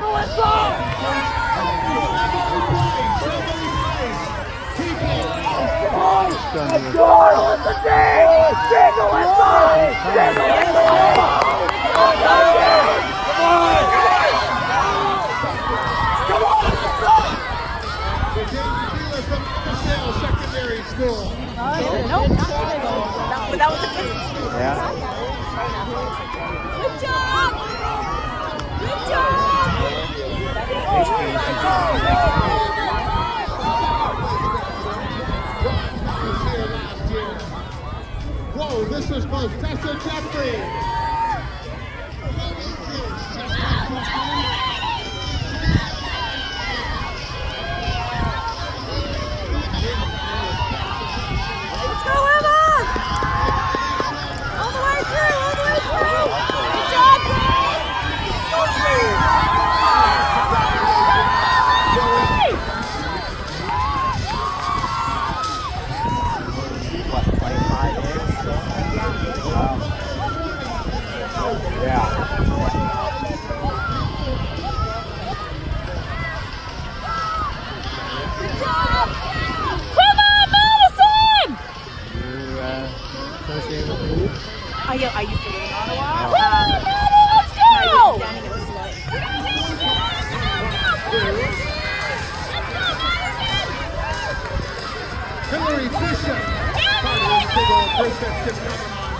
Let's go! Good job! Good job! Whoa, this is close. Tessa Jeffrey.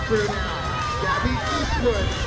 Bruno, Gabby Eastwood.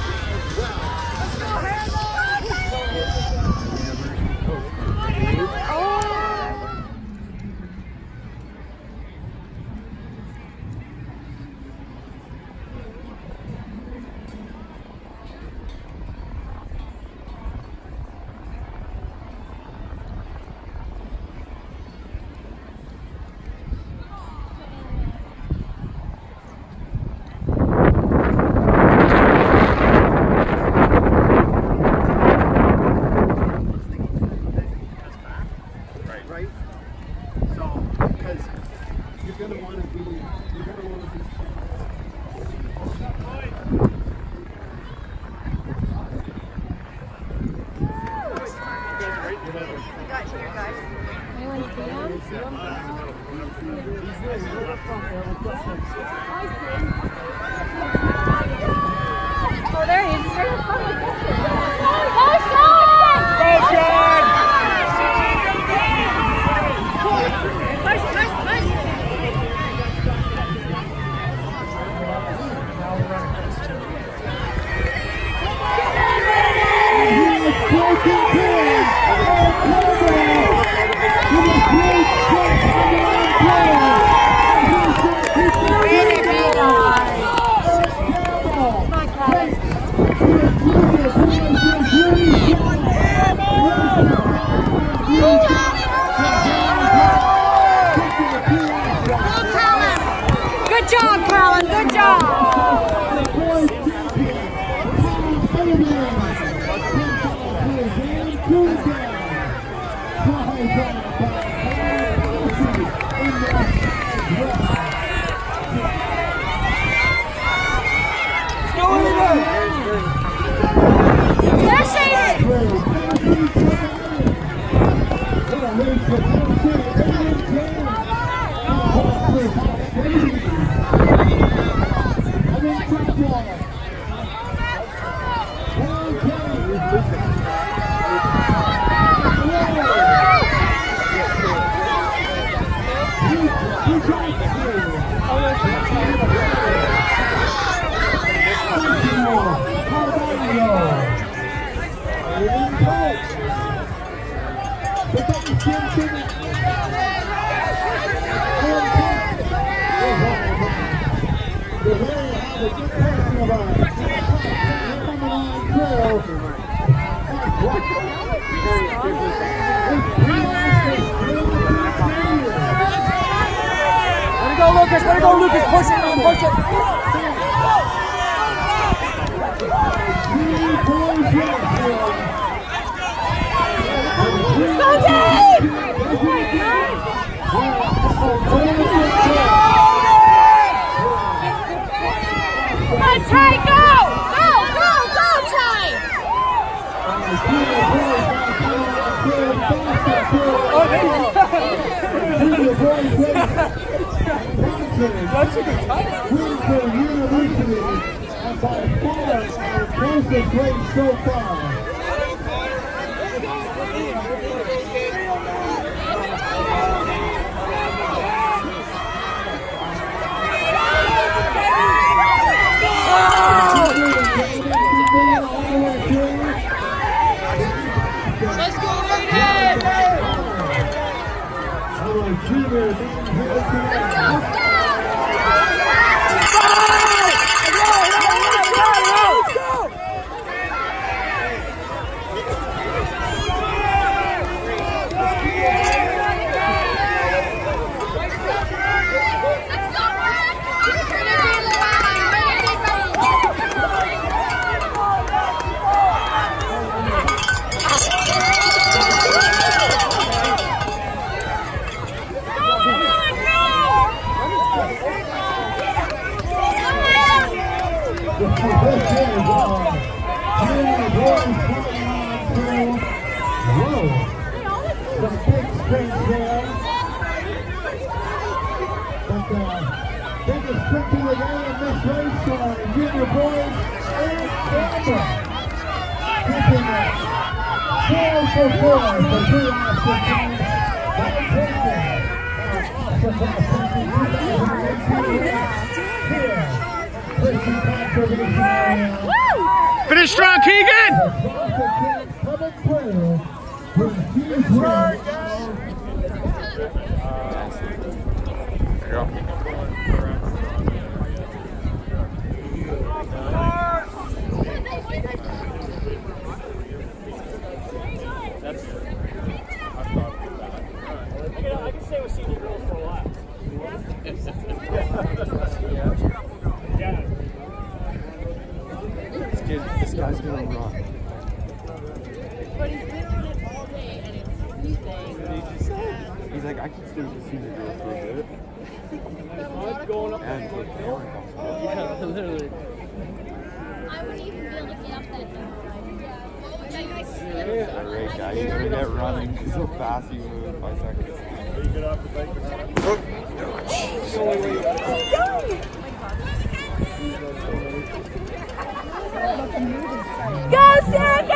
Lucas, way it go, Lucas. Push it, push it. That's a good time. University, and by far our closest race so far. Let's go, Raiders! Our junior Biggest trick of the day in this race are junior for four two Austin teams. By taking our Austin 2018 here. Finish strong, Keegan! There. Yeah. This, kid, this guy's gonna rock. But he's been on it all day and it's Tuesday. He's like, I can stay with the senior girl for a bit. Going up And until Cameron comes back. Yeah, literally. I wouldn't even be able to get up that hill. Alright, guys, you gotta get running so fast you move in five seconds. Oh go, Sarah,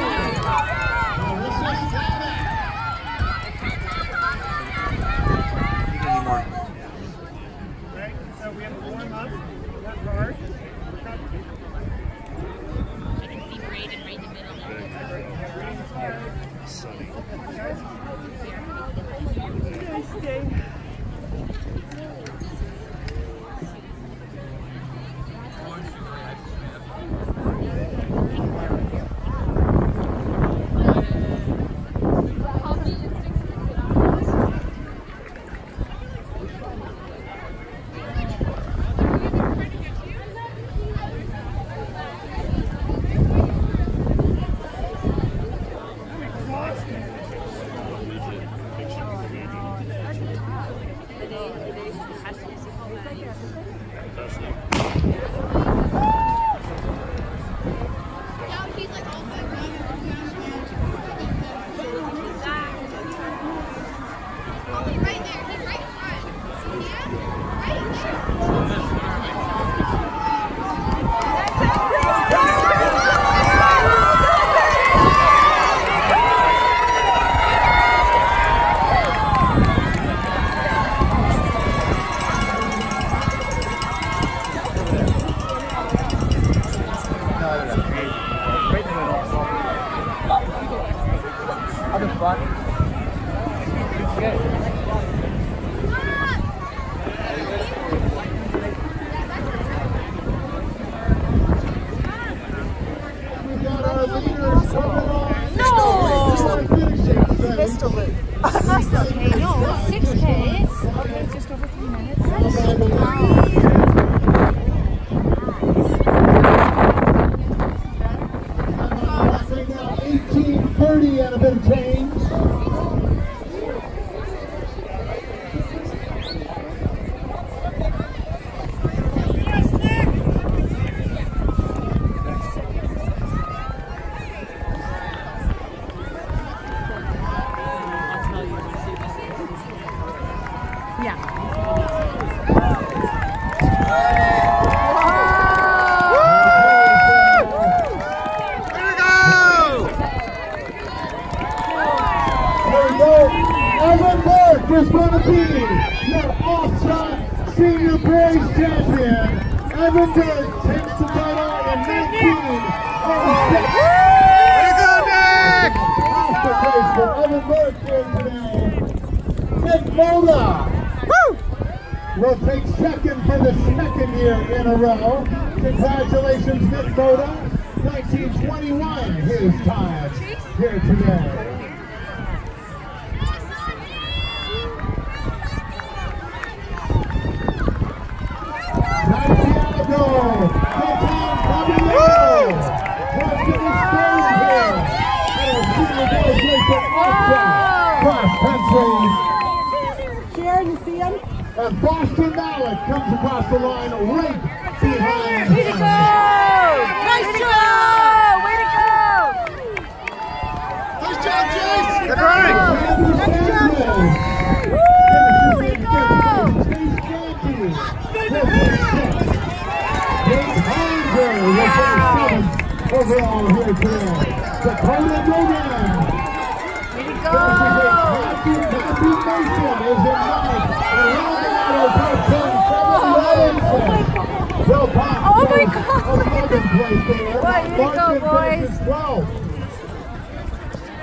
Burke takes the title in 19. Way to go, Nick! Half the for Evan Burke here today. Nick Moda will take second for the second year in a row. Congratulations, Nick Moda. 1921, his time here today. Santiago, Gaetan Caballero, has been exposed here at our senior boys race at Ultra cross country. Sharon, you see him? And Boston Malik comes across the line right behind Way to him. go! Nice job! Way to go! Nice job, Chase! Good running! Nice job, Chase! Woo! Way to go! Overall here today, Dakota Logan. Way to Matthew, go! Matthew Mason is in ninth. And rounding out our top 10, Kevin Robinson. Will Pop Oh my goes God. 11th place there. Way to go, boys. finishes 12th.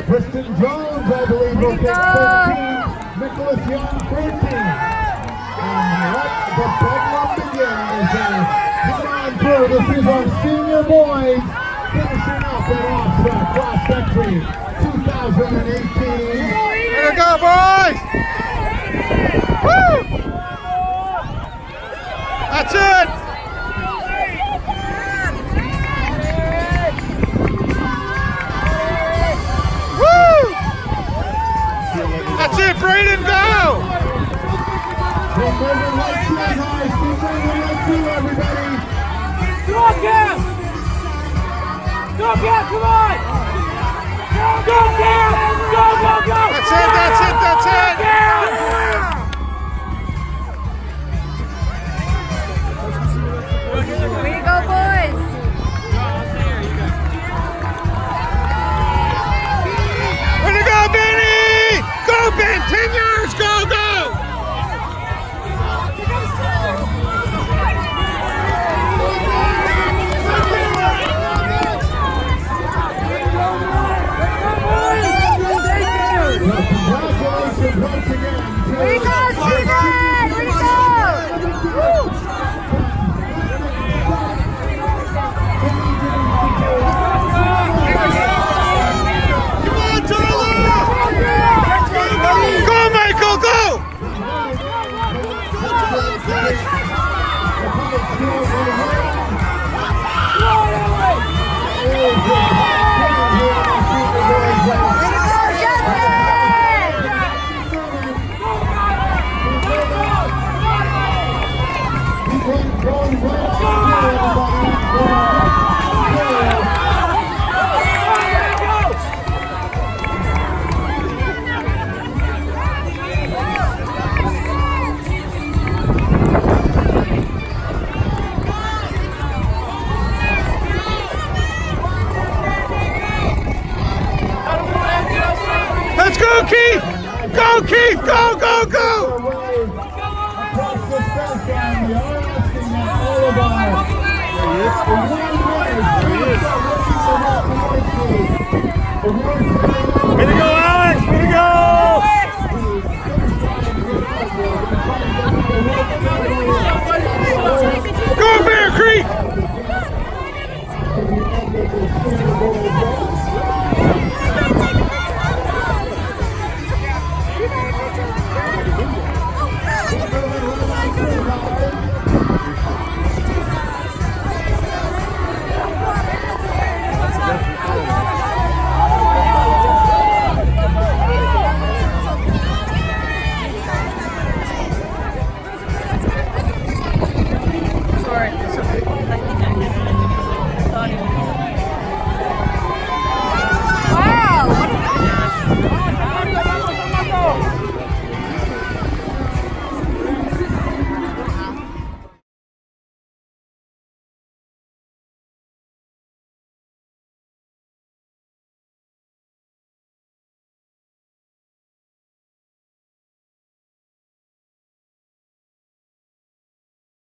Kristen Jones, I believe, will take go. 13th. Nicholas Young, 14th. And let the bedlam begin as they come on through. This is our senior boys finishing up at OFSAA Cross Country 2018. Way to go, boys! Woo! That's it! It, Braden, go! Go, Cam, come on! To go, Steven! To go! Let's